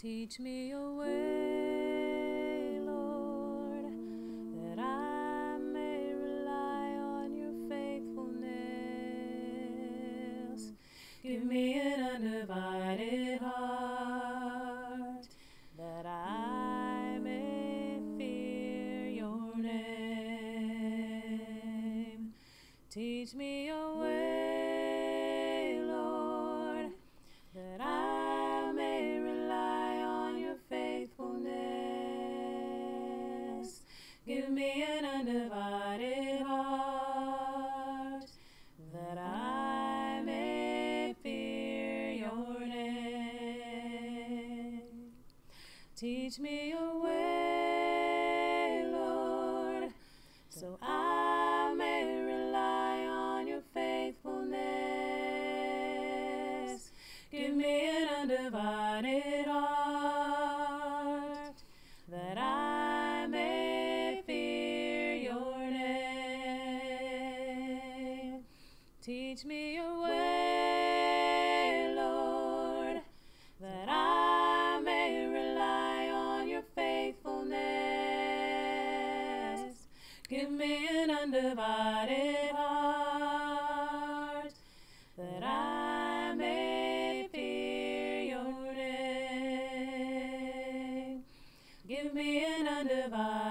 Teach me a way, Lord, that I may rely on your faithfulness. Give me an undivided heart that I may fear your name. Teach me a way, Give me an undivided heart that I may fear your name. Teach me a way, Lord, so I may rely on your faithfulness. Give me an undivided teach me your way, Lord, that I may rely on your faithfulness. Give me an undivided heart, that I may fear your name. Give me an undivided